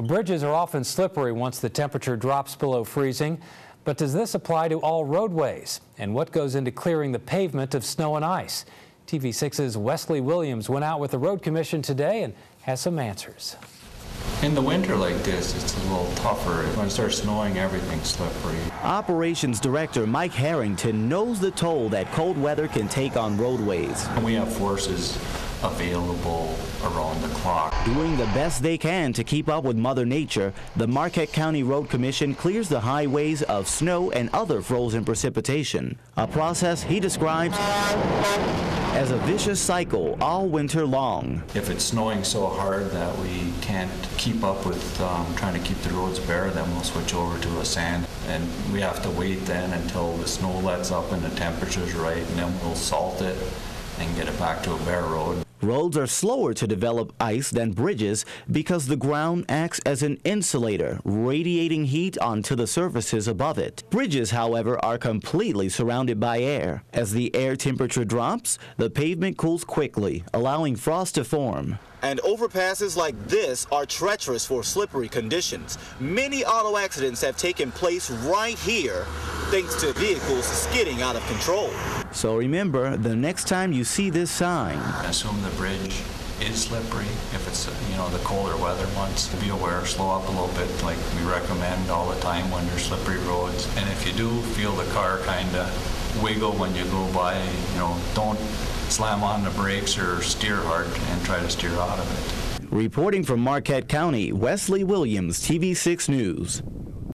Bridges are often slippery once the temperature drops below freezing. But does this apply to all roadways? And what goes into clearing the pavement of snow and ice? TV6's Wesley Williams went out with the Road Commission today and has some answers. In the winter like this, it's a little tougher. When it starts snowing, everything's slippery. Operations Director Mike Harrington knows the toll that cold weather can take on roadways. We have forces available around the clock. Doing the best they can to keep up with Mother Nature, the Marquette County Road Commission clears the highways of snow and other frozen precipitation, a process he describes as a vicious cycle all winter long. If it's snowing so hard that we can't keep up with um, trying to keep the roads bare, then we'll switch over to a sand. And we have to wait then until the snow lets up and the temperature's right, and then we'll salt it and get it back to a bare road. Roads are slower to develop ice than bridges because the ground acts as an insulator, radiating heat onto the surfaces above it. Bridges, however, are completely surrounded by air. As the air temperature drops, the pavement cools quickly, allowing frost to form. And overpasses like this are treacherous for slippery conditions. Many auto accidents have taken place right here thanks to vehicles skidding out of control. So remember, the next time you see this sign, assume the bridge is slippery if it's you know the colder weather months. Be aware slow up a little bit like we recommend all the time when there's slippery roads. And if you do feel the car kind of wiggle when you go by you know don't slam on the brakes or steer hard and try to steer out of it. Reporting from Marquette County Wesley Williams TV6 News